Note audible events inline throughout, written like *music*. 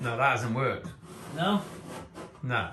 No, that hasn't worked. No? No.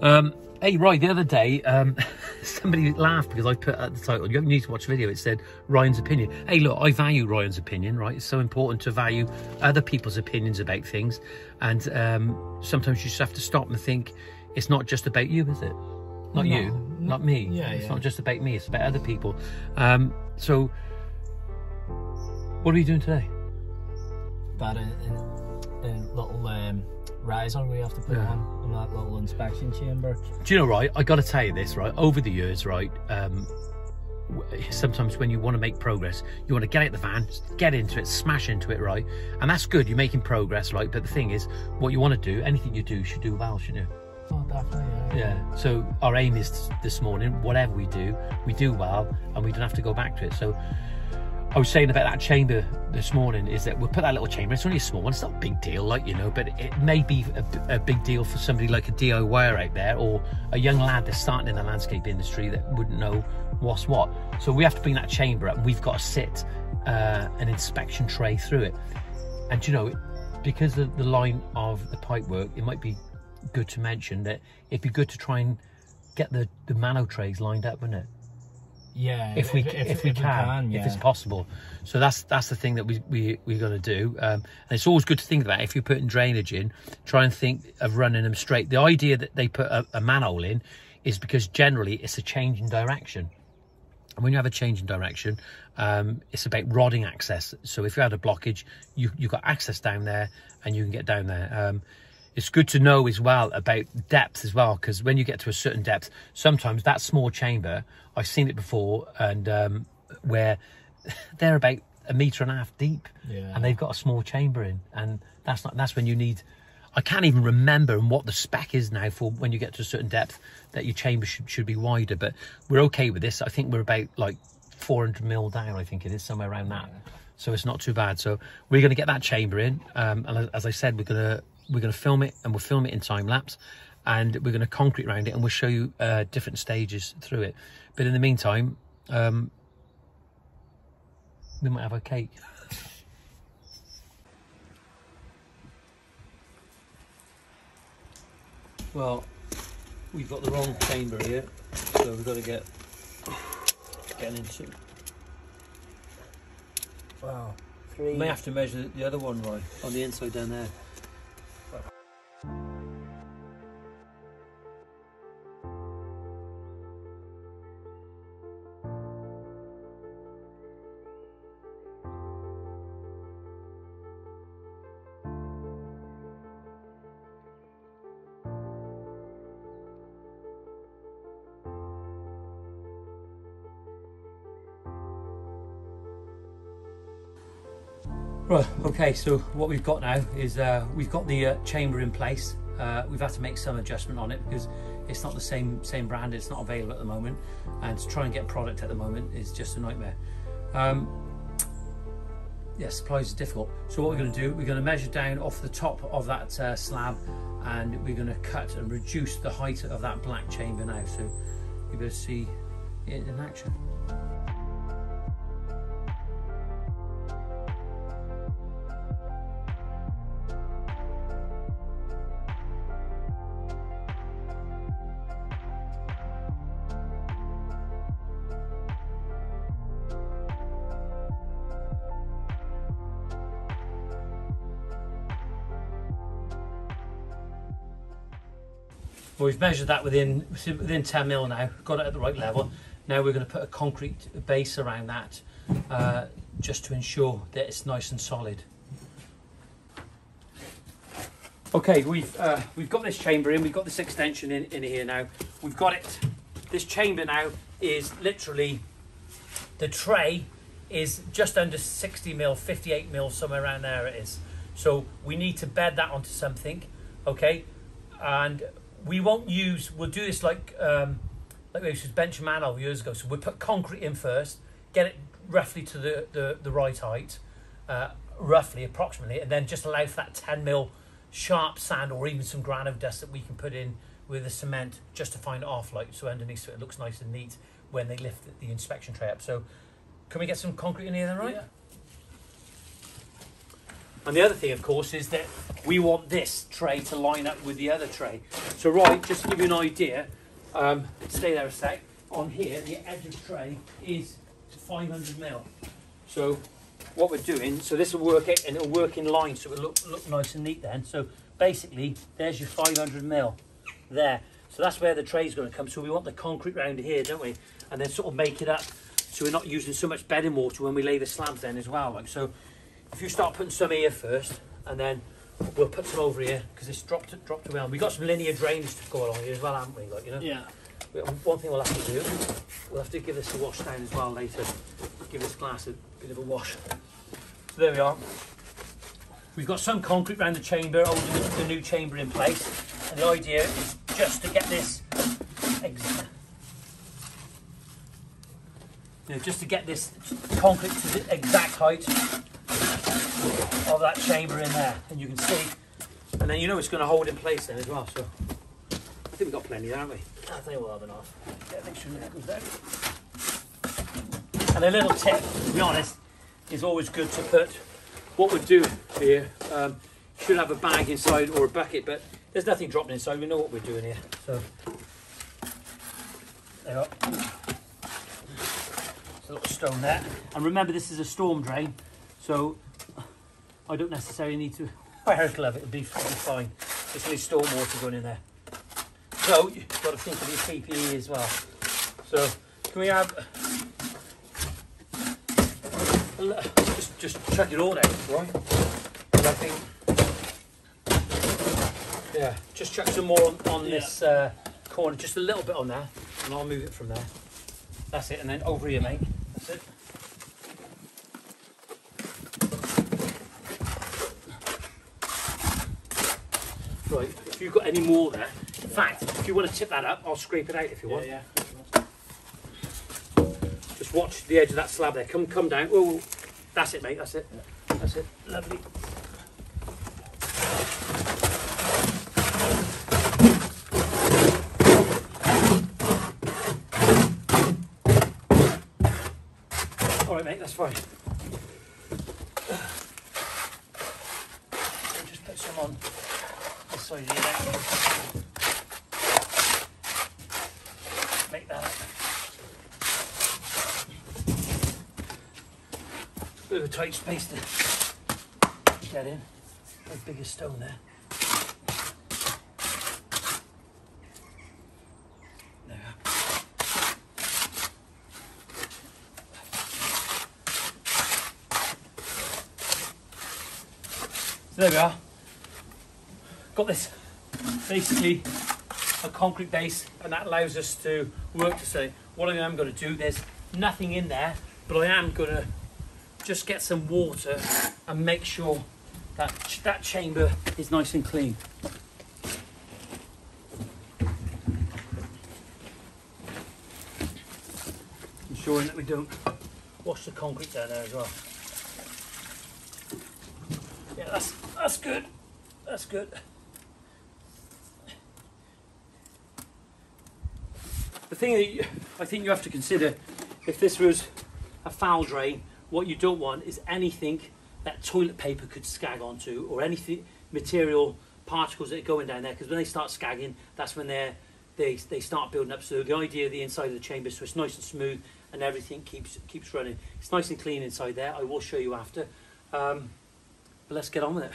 Um, hey, right, the other day, um, *laughs* somebody laughed because I put at the title, you don't need to watch the video, it said Ryan's opinion. Hey, look, I value Ryan's opinion, right? It's so important to value other people's opinions about things. And um, sometimes you just have to stop and think, it's not just about you, is it? Not No, you, not me. yeah, it's yeah. not just about me, it's about other people. Um, so, what are you doing today? But a, a, a little riser we have to put Yeah. on in that little inspection chamber. Do you know, right? I got to tell you this, right? Over the years, right? Um, sometimes when you want to make progress, you want to get out the van, get into it, smash into it, right? And that's good. You're making progress, right? But the thing is, what you want to do, anything you do, should do well, shouldn't you? Oh, definitely. Yeah. Yeah. So our aim is this morning, whatever we do, we do well, and we don't have to go back to it. So. I was saying about that chamber this morning is that we'll put that little chamber. It's only a small one. It's not a big deal, like you know, but it may be a, a big deal for somebody like a DIYer out there or a young lad that's starting in the landscape industry that wouldn't know what's what. So we have to bring that chamber up. We've got to sit uh, an inspection tray through it, and you know, because of the line of the pipe work, it might be good to mention that it'd be good to try and get the the mano trays lined up, wouldn't it? Yeah. if we if, we can, yeah. if it's possible. So that's that's the thing that we we we're going to do. Um, and it's always good to think about if you're putting drainage in, try and think of running them straight. The idea that they put a, a manhole in is because generally it's a change in direction. And when you have a change in direction, um, it's about rodding access. So if you had a blockage, you you've got access down there, and you can get down there. Um, it's good to know as well about depth as well, because when you get to a certain depth, sometimes that small chamber, I've seen it before, and um, where *laughs* they're about a metre and a half deep, Yeah. and they've got a small chamber in, and that's not that's when you need. I can't even remember and what the spec is now for when you get to a certain depth that your chamber should, should be wider, but we're okay with this. I think we're about like 400 mil down, I think it is, somewhere around that. So it's not too bad. So we're going to get that chamber in, um, and as- as I said, we're going to we're going to film it, and we'll film it in time lapse, and we're going to concrete around it, and we'll show you uh, different stages through it. But in the meantime, um, we might have a cake. Well, we've got the wrong chamber here, so we've got to get get into. Wow. Three. We Three. may have to measure the other one right on the inside down there. Okay, so what we've got now is uh, we've got the uh, chamber in place. Uh, we've had to make some adjustment on it because it's not the same same brand, it's not available at the moment. And to try and get product at the moment is just a nightmare. Um, yeah, supplies are difficult. So what we're going to do, we're going to measure down off the top of that uh, slab and we're going to cut and reduce the height of that black chamber now. So you'll be able to see it in action. We've measured that within within 10 mil now, got it at the right level. Now we're going to put a concrete base around that uh, just to ensure that it's nice and solid. Okay, we've uh, we've got this chamber in, we've got this extension in, in here now. We've got it. This chamber now is literally the tray is just under 60 mil, 58 mil, somewhere around there it is. So we need to bed that onto something, okay? And we won't use, we'll do this like, um, like we used to bench manhole years ago. So we'll put concrete in first, get it roughly to the, the, the right height, uh, roughly, approximately, and then just allow for that 10 mil sharp sand or even some grano dust that we can put in with the cement just to find it off, like so underneath, so it looks nice and neat when they lift the, the inspection tray up. So, can we get some concrete in here then, right? Yeah. And the other thing, of course, is that we want this tray to line up with the other tray. So, right, just to give you an idea, um, stay there a sec. On here, the edge of tray is 500 mil. So, what we're doing, so this will work it and it'll work in line, so it'll look, look nice and neat then. So, basically, there's your 500 mil there. So that's where the tray's going to come. So we want the concrete round here, don't we? And then sort of make it up so we're not using so much bedding water when we lay the slabs then as well. Like so, if you start putting some here first, and then we'll put some over here because it's dropped dropped around. We've got some linear drains to go along here as well, haven't we? Like you know. Yeah. One thing we'll have to do, we'll have to give this a wash down as well later. Give this glass a bit of a wash. So there we are. We've got some concrete around the chamber, holding the, new chamber in place. And the idea is just to get this, ex- you know, just to get this concrete to the exact height of that chamber in there. And you can see, and then you know it's going to hold in place then as well. So I think we've got plenty there, haven't we? I think we'll have enough. Yeah, make sure that goes down. And a little tip, to be honest, is always good to put what we do here. Um, should have a bag inside or a bucket, but there's nothing dropping inside. We know what we're doing here. So there you are. There's a little stone there. And remember, this is a storm drain, so I don't necessarily need to wear a glove. It'll be, it'll be fine. There's only storm water going in there. So you've got to think of your PPE as well. So can we have just just chuck it all out, right? And I think yeah, just chuck some more on, on Yeah. this uh, corner, just a little bit on there, and I'll move it from there. That's it, and then over here, mate. That's it. Right, if you've got any more there, in fact, if you want to tip that up, I'll scrape it out if you want. yeah. Just watch the edge of that slab there. Come, come down. Oh, that's it, mate. That's it. That's it. Lovely. All right, mate. That's fine. I'll just put some on this side here. then. Make that up. Bit of a tight space to get in. The biggest stone there. There we are. Got this basically a concrete base and that allows us to work to say what I am going to do there's nothing in there but I am going to just get some water and make sure that ch- that chamber is nice and clean. Ensuring that we don't wash the concrete down there as well. Yeah that's that's good. That's good. The thing that you, I think you have to consider, if this was a foul drain, what you don't want is anything that toilet paper could scag onto, or anything material particles that are going down there. Because when they start scagging, that's when they they they start building up. So the idea of the inside of the chamber, so it's nice and smooth, and everything keeps keeps running. It's nice and clean inside there. I will show you after. Um, but let's get on with it.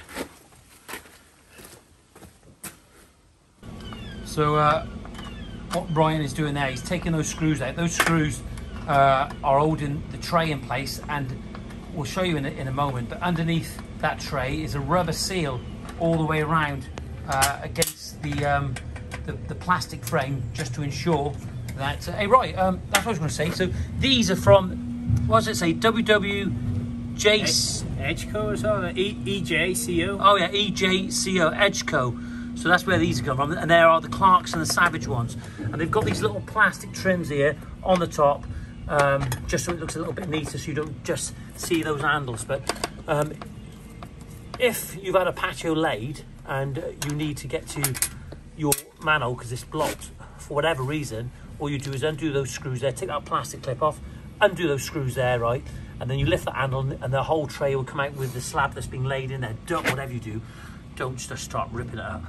So. Uh, what Brian is doing there, he's taking those screws out. Those screws uh, are holding the tray in place, and we'll show you in a, in a moment. But underneath that tray is a rubber seal all the way around uh, against the, um, the the plastic frame, just to ensure that. Uh, hey, right, um, that's what I was going to say. So these are from what does it say? WWJ. Edgeco or something? E EJCO? Oh yeah, EJCO Edgeco. So that's where these come from, and there are the Clarks and the Savage ones, and they've got these little plastic trims here on the top, um, just so it looks a little bit neater, so you don't just see those handles. But Um, if you've had a patio laid and you need to get to your manhole because it's blocked for whatever reason, all you do is undo those screws there, take that plastic clip off, undo those screws there, right? And then you lift the handle and the whole tray will come out with the slab that's been laid in there. Don't, whatever you do, don't just start ripping it up.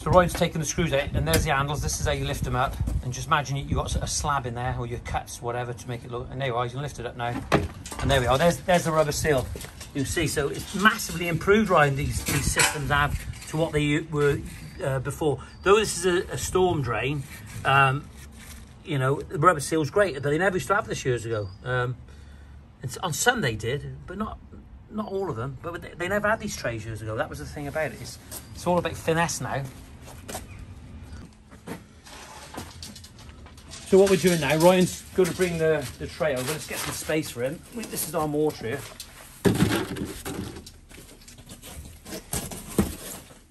So Ryan's taken the screws out and there's the handles. This is how you lift them up. And just imagine you, have got a slab in there or your cuts, whatever, to make it look. And there you are, you can lift it up now. And there we are, there's, there's the rubber seal. You see, so it's massively improved, Ryan, these, these systems have to what they were uh, before. Though this is a, a storm drain, um, you know, the rubber seal's great, but they never used to have this years ago. Um, on some they did, but not not all of them. But they, they, never had these trays years ago. That was the thing about it. It's, it's all about finesse now. So what we're doing now, Ryan's going to bring the, the tray over. Let's get some space for him. This is our mortar here.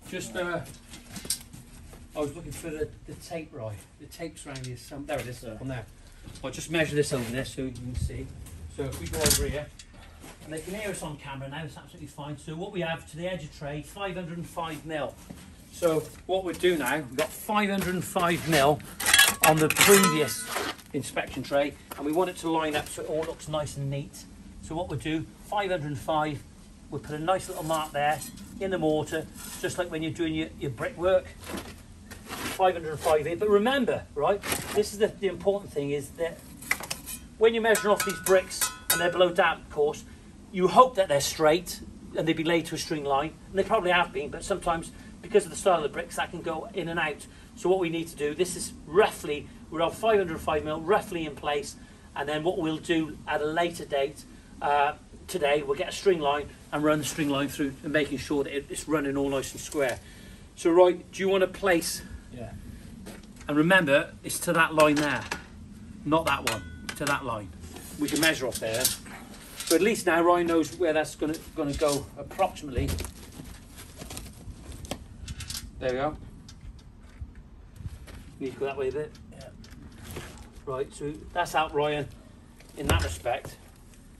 Just, uh, I was looking for the, the tape, right? The tape's around here. Some, there it is, on there. I'll just measure this over there so you can see. So if we go over here, and they can hear us on camera now, it's absolutely fine. So what we have to the edge of tray, 505 mil. So what we do now, we've got 505 mil on the previous inspection tray, and we want it to line up so it all looks nice and neat. So what we do, 505, we put a nice little mark there in the mortar, just like when you're doing your, your brickwork. 505 in. But remember, right, this is the, the important thing is that when you're measuring off these bricks and they're below damp of course, you hope that they're straight and they'd be laid to a string line. And they probably have been, but sometimes because of the style of the bricks, that can go in and out. So what we need to do, this is roughly, we're on 505 mil, roughly in place. And then what we'll do at a later date, uh, today, we'll get a string line and run the string line through and making sure that it's running all nice and square. So right, do you want to place yeah. And remember, it's to that line there, not that one, to that line. We can measure off there. So at least now Ryan knows where that's going to, going to go approximately. There we go. Need to go that way a bit. Yeah. Right, so that's out Ryan in that respect.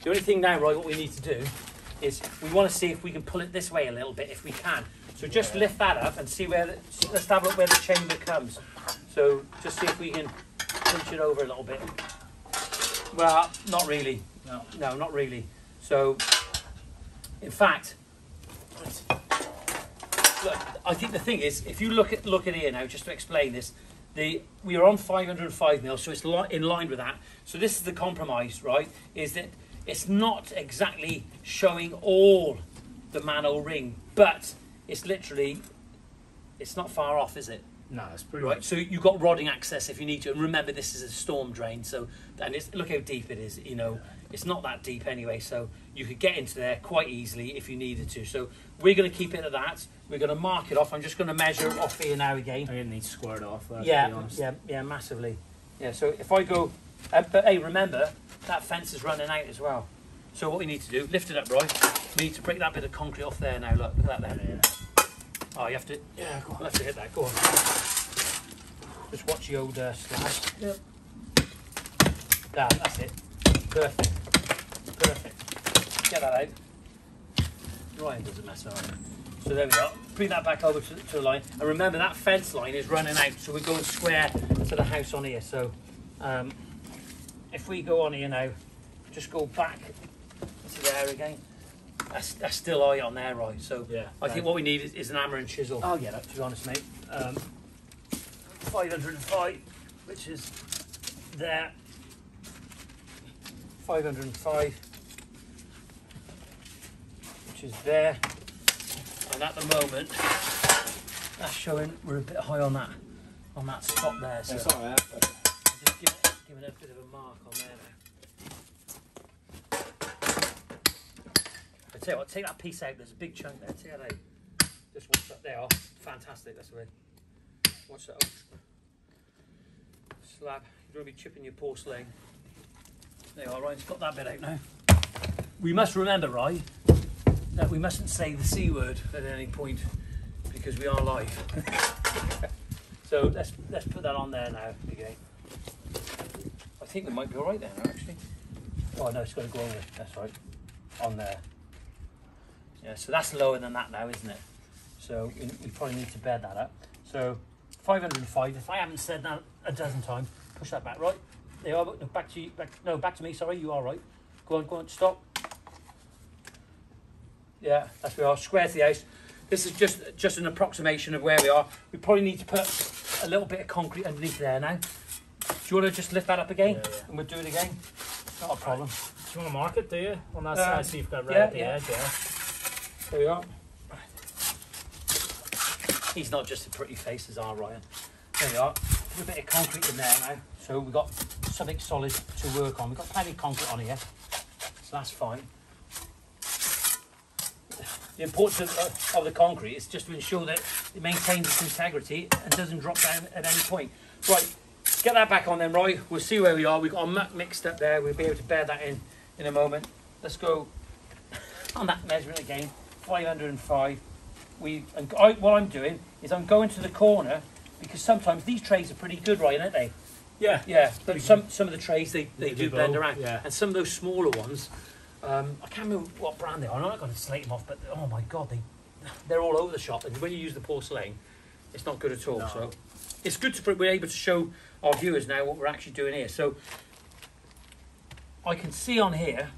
The only thing now, right, what we need to do is we want to see if we can pull it this way a little bit, if we can. So just lift that up and see where, the, let's have a look where the chamber comes. So just see if we can pinch it over a little bit. Well, not really. No. No, not really. So, in fact, look, I think the thing is, if you look at look at here now, just to explain this, the we are on 505 mil, so it's li in line with that. So this is the compromise, right? Is that it's not exactly showing all the manhole ring, but it's literally, it's not far off, is it? No, it's pretty Right, much. so you've got rodding access if you need to. And remember, this is a storm drain, so and it's, look how deep it is. You know, it's not that deep anyway, so you could get into there quite easily if you needed to. So we're going to keep it at that. We're going to mark it off. I'm just going to measure off here now again. I didn't need to square it off. To be Yeah, honest. yeah, yeah, massively. Yeah, so if I go, uh, but hey, remember that fence is running out as well. So what we need to do, lift it up, right? We need to break that bit of concrete off there now. Look, look at that there. Oh, you have to, Yeah, go have to hit that. Go on. Just watch the old uh, slab. Yep. There, that's it. Perfect. Perfect. Get that out. Ryan doesn't mess around. So there we go. Bring that back over to, to the line. And remember that fence line is running out, so we're going square to the house on here. So um, if we go on here now, just go back to there again. That's, that's still high on there, right? So Yeah, I think what we need is, is an hammer and chisel. I'll get it. To be honest, mate. Um, 505, which is there. 505, which is there. And at the moment, that's showing we're a bit high on that on that spot there. So right. just give it, give it a bit of a mark on there now. I tell you what, take that piece out. There's a big chunk there. Take that out. Just watch that. They are fantastic. That's the way. Watch that. old Slab. You're going to be chipping your porcelain. There you are, right? It's got that bit out now. We must remember, right, that we mustn't say the c word at any point because we are live. so let's let's put that on there now again. I think we might be all right there now, actually. Oh no, it's got to go over. There. That's right. on there. Yeah, so that's lower than that now, isn't it? So we, we probably need to bed that up. So 505. If I haven't said that a dozen times, push that back. Right, they are. Back to you. Back, no, back to me. Sorry, you are right. Go on, go on. Stop. Yeah, that's where we are. Square to the house. This is just just an approximation of where we are. We probably need to put a little bit of concrete underneath there now. Do you want to just lift that up again? Yeah, yeah. And we'll do it again. Not a problem. Do you want to mark it, do you? On that Uh, side, so you've got right yeah, at the yeah. edge, yeah. There we are. He's not just a pretty face as our Ryan. There we are. Put a bit of concrete in there now. So we've got something solid to work on. We've got plenty of concrete on here. So that's fine. The importance of, of the concrete is just to ensure that it maintains its integrity and doesn't drop down at any point. Right, get that back on then, Roy. We'll see where we are. We've got our muck mixed up there. We'll be able to bear that in in a moment. Let's go on that measurement again. 505. We and I, what I'm doing is I'm going to the corner because sometimes these trays are pretty good, right, aren't they? Yeah. Yeah, but some some of the trays they, they They do do blend around, yeah. and some of those smaller ones, um, I can't remember what brand they are. I'm not going to slate them off, but oh my god, they they're all over the shop. And when you use the porcelain, it's not good at all. No. So it's good to we're able to show our viewers now what we're actually doing here. So I can see on here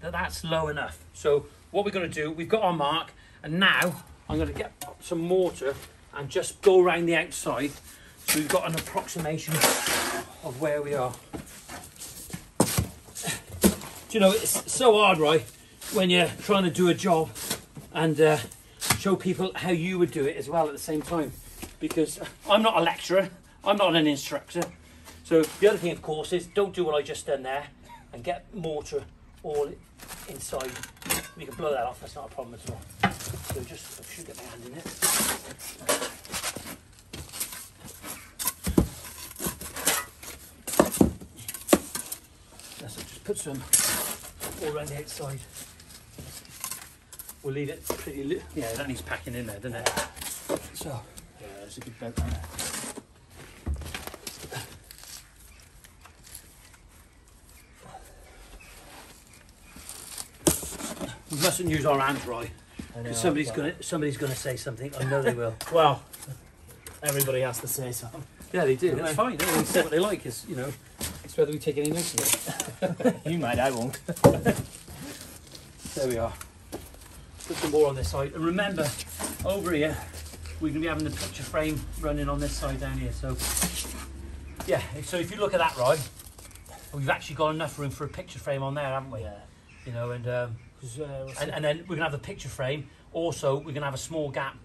that that's low enough. So what we're going to do, we've got our mark, and now I'm going to get some mortar and just go around the outside. So we've got an approximation of where we are. Do you know, it's so hard, right, when you're trying to do a job and uh, show people how you would do it as well at the same time. Because I'm not a lecturer, I'm not an instructor. So the other thing, of course, is don't do what I just done there and get mortar all inside. We can blow that off, that's not a problem at all. So just, I should get my hand in it. Let's just put some all around the outside. We'll leave it pretty, yeah, that needs packing in there, doesn't it? So, Yeah, there's a good bit there. *coughs* we mustn't use our hands, Roy. Because somebody's gonna, somebody's gonna say something. I know they will. *laughs* Well, everybody has to say something. Yeah, they do. That's fine. They say what they like. Is you know, it's whether we take any notice of it. *laughs* you might, I won't. *laughs* There we are. Put some more on this side. And remember, over here, we're going to be having the picture frame running on this side down here. So, yeah, so if you look at that, right, we've actually got enough room for a picture frame on there, haven't we? Yeah. You know, and, um, uh, and, and then we're going to have the picture frame. Also, we're going to have a small gap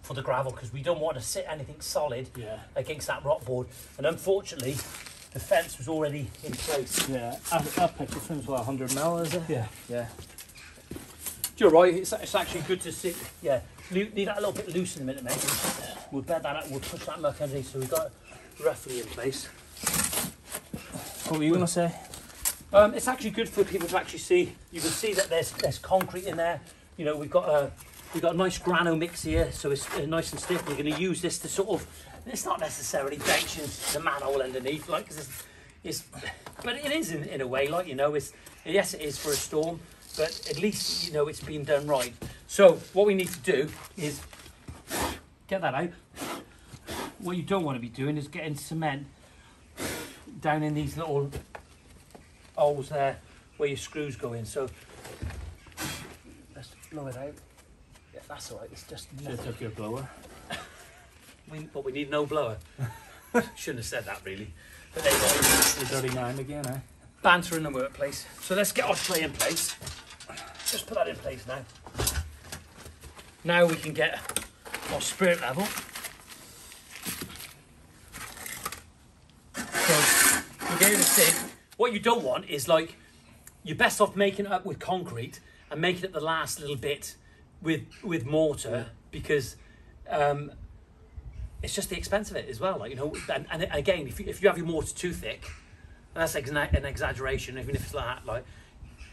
for the gravel because we don't want to sit anything solid yeah. against that rot board. And unfortunately, the fence was already in place. Yeah, our, our picture frame's what, 100 mil, is it? Yeah. Yeah. You're right. It's, it's actually good to see. Yeah, leave, leave that a little bit loose in a minute, mate. We'll bed that up. We'll push that muck underneath, so we've got it roughly in place. What were you going to say? Um, it's actually good for people to actually see. You can see that there's there's concrete in there. You know, we've got a we've got a nice grano mix here, so it's uh, nice and stiff. We're going to use this to sort of. It's not necessarily benching the manhole underneath, like 'cause it's, it's, but it is in, in a way, like you know, it's yes, it is for a storm, but at least you know it's been done right. So what we need to do is get that out. What you don't want to be doing is getting cement down in these little holes there where your screws go in. So let's blow it out. Yeah, that's all right. It's just Should have took your blower. *laughs* we, but we need no blower. *laughs* Shouldn't have said that really. But there you go. You're 39 again, eh? Banter in the workplace. So let's get our tray in place. Just put that in place now. Now we can get our spirit level. So you'll be able to what you don't want is like you're best off making it up with concrete and making it the last little bit with with mortar because um, it's just the expense of it as well. Like you know, and, and again, if you, if you have your mortar too thick, and that's exa- an exaggeration, even if it's like that, like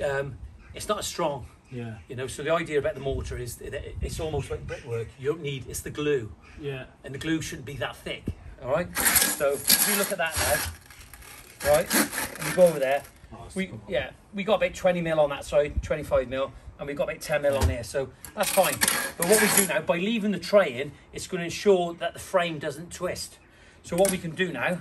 um, it's not as strong. Yeah. You know, so the idea about the mortar is it's almost like brickwork. You don't need it's the glue, Yeah. and the glue shouldn't be that thick. All right. So if you look at that now, right, and you go over there, we yeah we got about 20 mil on that side 25 mil and we've got about 10 mil on here so that's fine. But what we do now by leaving the tray in it's going to ensure that the frame doesn't twist. So what we can do now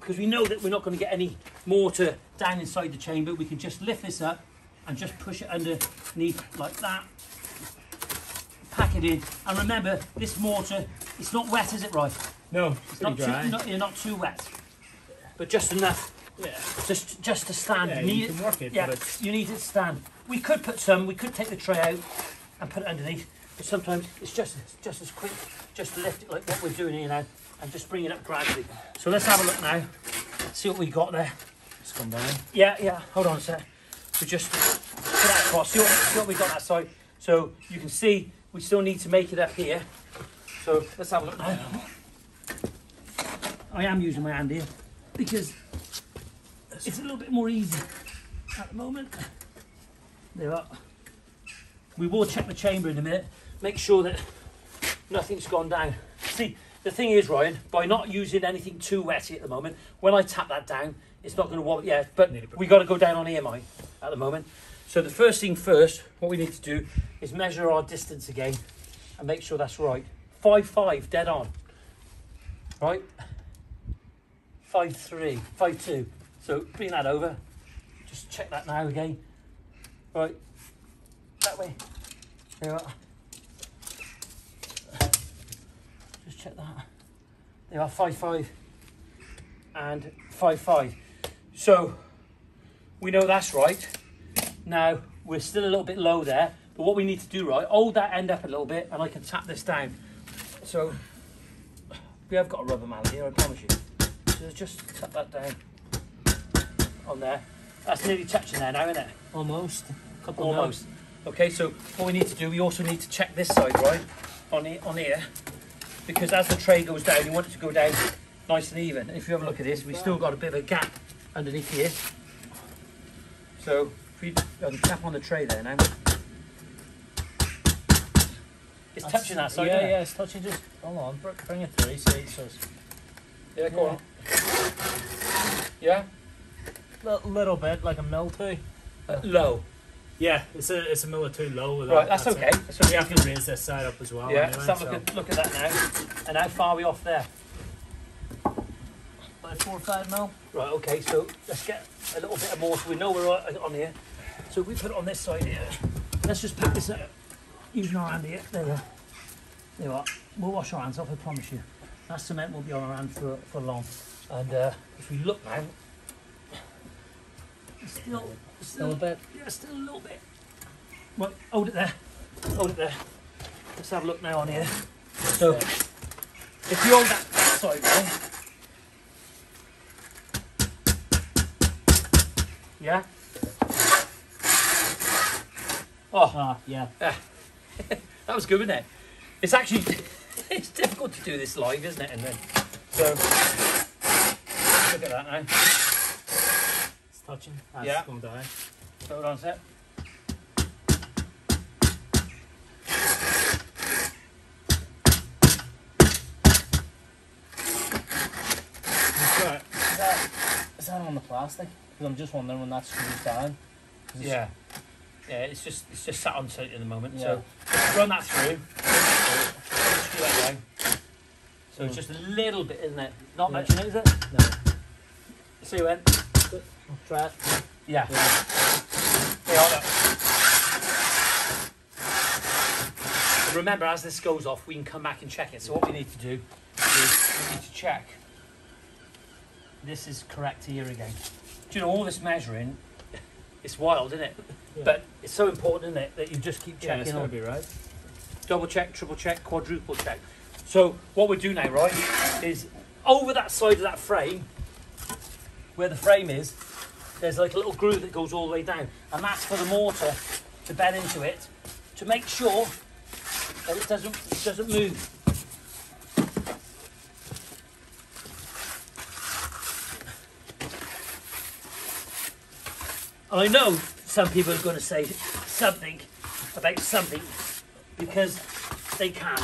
because we know that we're not going to get any mortar down inside the chamber we can just lift this up and just push it underneath like that. Pack it in. And remember this mortar it's not wet is it right No, it's not too, not, you're not too wet. But just enough yeah. just just to stand. Yeah, you you need can it, work it, Yeah, it's- you need it to stand. We could put some. We could take the tray out and put it underneath. But sometimes it's just just as quick, just to lift it like what we're doing here now, and just bring it up gradually. So let's have a look now. See what we got there. It's come down. Yeah, yeah. Hold on a sec. So just put that across. See what, see what we got that side. So you can see we still need to make it up here. So let's have a look now. I am using my hand here because it's a little bit more easy at the moment. There we are. We will check the chamber in a minute. Make sure that nothing's gone down. See, the thing is, Ryan, by not using anything too wetty at the moment, when I tap that down, it's not going to wobble. Yeah, but we got to go down on EMI at the moment. So the first thing first, what we need to do is measure our distance again and make sure that's right. Five five, dead on. Right. Five three, five two. So bring that over. Just check that now again. Right. That way. There you are. Just check that. There are five five and five five. So we know that's right. Now we're still a little bit low there, but what we need to do, right, hold that end up a little bit, and I can tap this down. So we have got a rubber mallet here, I promise you. So just tap that down on there. That's nearly touching there now, isn't it? Almost. Couple Almost. Okay, so what we need to do, we also need to check this side, right, on here, on here, because as the tray goes down, you want it to go down nice and even. If you have a look at this, we've still got a bit of a gap underneath here. So if we um, tap on the tray there now, it's touching that side. Yeah, isn't it? yeah, it's touching. Just hold on, bring it through. See, so says yeah. Go on. Yeah. A little bit like a mill too. Uh, low. Yeah, it's a it's a mill or two low. Right, that, that's okay. it. That's We have to raise this side up as well. Yeah. anyway, Let's so look at, look at that now. And how far are we off there? about four or five mil. Right, okay, so let's get a little bit more so we know we're on here. So we put it on this side here, let's just pick this up using our hand here. There we are. There we are. We'll wash our hands off, I promise you. That cement will be on our hand for, for long. And uh, if we look now, still, Still a bit. yeah, still a little bit. Well, hold it there. Hold it there. Let's have a look now on here. So, if you hold that side yeah. Oh, Ah, yeah. *laughs* that was good, wasn't it? It's actually *laughs* it's difficult to do this live, isn't it? And then so look at that now. Touching. That's Yeah. going down. Hold on a sec. Is that, is that, on the plastic? Because I'm just wondering when that screws down. Yeah. Yeah, it's just it's just sat on tight at the moment. Yeah. So run that through. Screw that down. So it's mm. just a little bit, isn't it? Not Yeah. much in it, is it? No. See when? Try it. Yeah. Yeah. Hey, hold up. Remember, as this goes off, we can come back and check it. So what we need to do is we need to check. This is correct here again. Do you know all this measuring? It's wild, isn't it? Yeah. But it's so important, isn't it, that you just keep Yeah, checking it's on going to be right. double check, triple check, quadruple check. So what we do now, right, is over that side of that frame, where the frame is, there's like a little groove that goes all the way down, and that's for the mortar to bed into it to make sure that it doesn't it doesn't move. I know some people are going to say something about something because they can.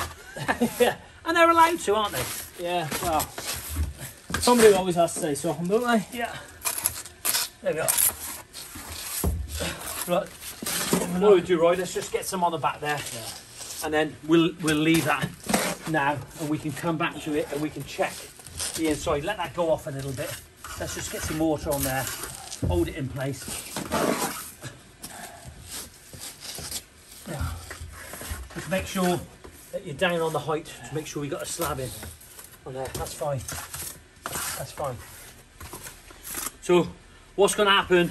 yeah. *laughs* And they're allowed to, aren't they? Yeah, well, somebody always has to say something, don't they? Yeah. There we are. Right. What we do, right? Let's just get some on the back there, and then we'll we'll leave that now, and we can come back to it, and we can check the inside. Let that go off a little bit. Let's just get some water on there. Hold it in place. Yeah. Just make sure that you're down on the height to make sure we got a slab in on there. That's fine. That's fine. So what's going to happen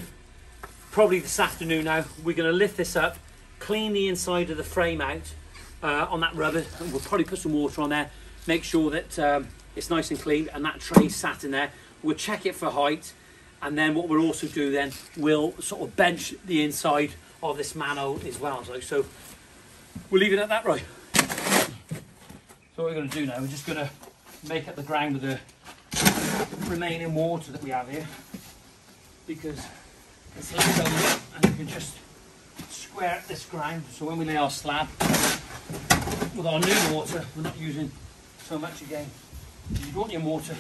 probably this afternoon now, we're going to lift this up, clean the inside of the frame out uh, on that rubber. And we'll probably put some water on there, make sure that um, it's nice and clean and that tray sat in there. We'll check it for height. And then what we'll also do then, we'll sort of bench the inside of this manhole as well. So, so we'll leave it at that, right? So what we're going to do now, we're just going to make up the ground with the remaining water that we have here because it's left over and you can just square this ground so when we lay our slab with our new water we're not using so much again. You don't want your mortar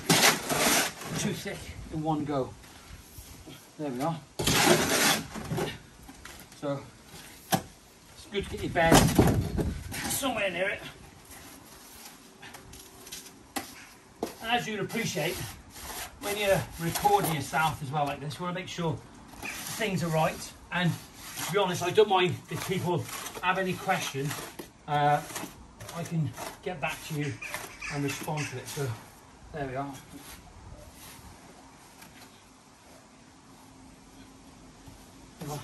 too thick in one go. There we are. So it's good to get your bed somewhere near it. As you'd appreciate, when you're recording yourself as well like this, you want to make sure things are right. And to be honest, I don't mind if people have any questions. Uh, I can get back to you and respond to it. So there we are. Well,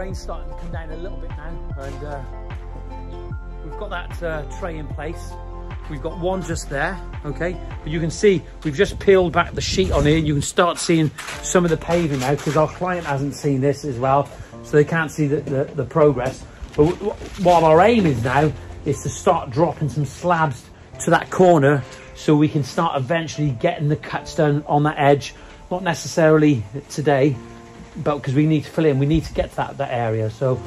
rain's starting to come down a little bit now, and uh, we've got that uh, tray in place. We've got one just there, okay? But you can see we've just peeled back the sheet on here. You can start seeing some of the paving now because our client hasn't seen this as well, so they can't see the, the, the progress. But what our aim is now is to start dropping some slabs to that corner so we can start eventually getting the cuts done on that edge. Not necessarily today, because we need to fill in, we need to get to that, that area. So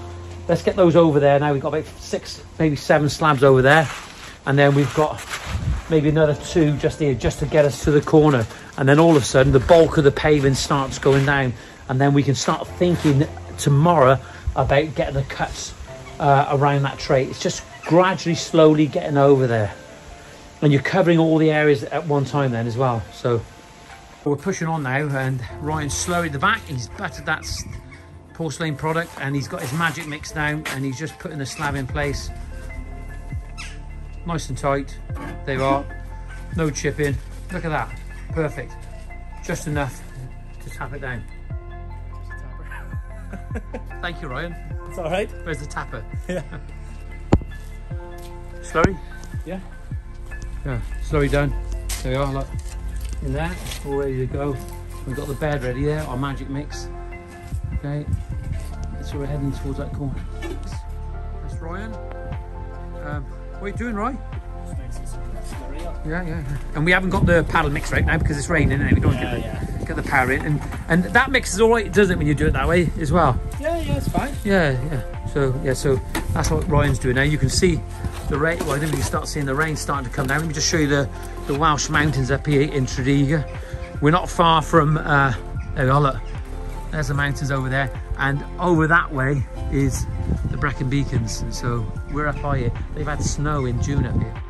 let's get those over there now. We've got about six, maybe seven slabs over there. And then we've got maybe another two just here, just to get us to the corner. And then all of a sudden, the bulk of the paving starts going down. And then we can start thinking tomorrow about getting the cuts uh, around that tray. It's just gradually, slowly getting over there. And you're covering all the areas at one time then as well. So we're pushing on now and Ryan's slow at the back. He's buttered that porcelain product and he's got his magic mix down and he's just putting the slab in place. Nice and tight. There you are. No chipping. Look at that. Perfect. Just enough to tap it down. *laughs* Thank you, Ryan. It's all right. Where's the tapper? *laughs* Yeah. Slurry? Yeah. Yeah, slurry down. There you are, look. In there, all ready to go. We've got the bed ready there, our magic mix. Okay, so we're heading towards that corner. That's Ryan. Um, what are you doing, Roy? Just mixing some slurry. Yeah, yeah, yeah. And we haven't got the paddle mix right now because it's raining and we don't Yeah, get, the, yeah. get the power in. And and that mix is all right, doesn't it, when you do it that way as well? Yeah, yeah, it's fine. Yeah, yeah. So yeah, so that's what Ryan's doing now. You can see the rain. Well, I think you can start seeing the rain starting to come down. Let me just show you the the Welsh mountains up here in Tredegar. We're not far from. Uh, there we are. Look, there's the mountains over there, and over that way is the Brecon Beacons. So we're up high here. They've had snow in June up here.